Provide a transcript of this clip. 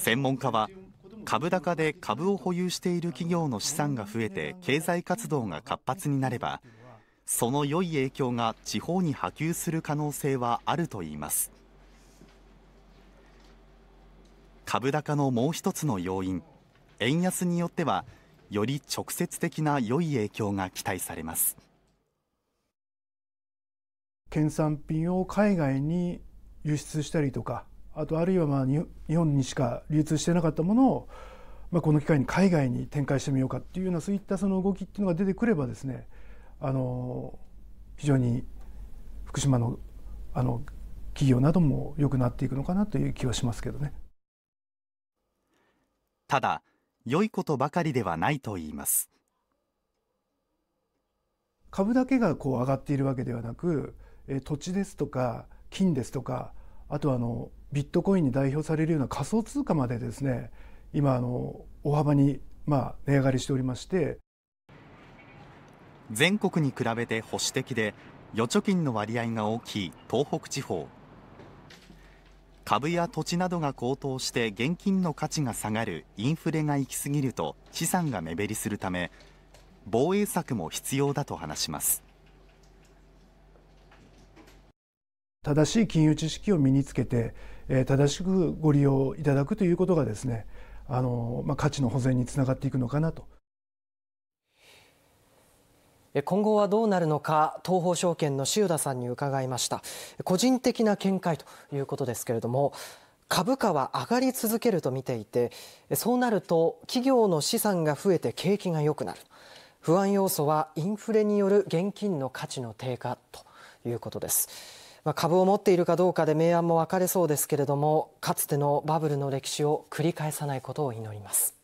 専門家は株高で株を保有している企業の資産が増えて経済活動が活発になればその良い影響が地方に波及する可能性はあるといいます。株高のもう一つの要因円安によってはより直接的な良い影響が期待されます。県産品を海外に輸出したりとかあとあるいはまあ日本にしか流通してなかったものを、まあ、この機会に海外に展開してみようかっていうようなそういったその動きっていうのが出てくればですねあの非常に福島のあの企業なども良くなっていくのかなという気はしますけどね。ただ良いことばかりではないと言います株だけがこう上がっているわけではなく土地ですとか金ですとかあとはあのビットコインに代表されるような仮想通貨までですね今あの大幅にまあ値上がりしておりまして。全国に比べて保守的で預貯金の割合が大きい東北地方。株や土地などが高騰して現金の価値が下がるインフレが行き過ぎると資産が目減りするため防衛策も必要だと話します。正しい金融知識を身につけて正しくご利用いただくということがですねあの、まあ、価値の保全につながっていくのかなと。今後はどうなるのか東方証券の塩田さんに伺いました。個人的な見解ということですけれども株価は上がり続けると見ていてそうなると企業の資産が増えて景気が良くなる。不安要素はインフレによる現金の価値の低下ということです。まあ、株を持っているかどうかで明暗も分かれそうですけれどもかつてのバブルの歴史を繰り返さないことを祈ります。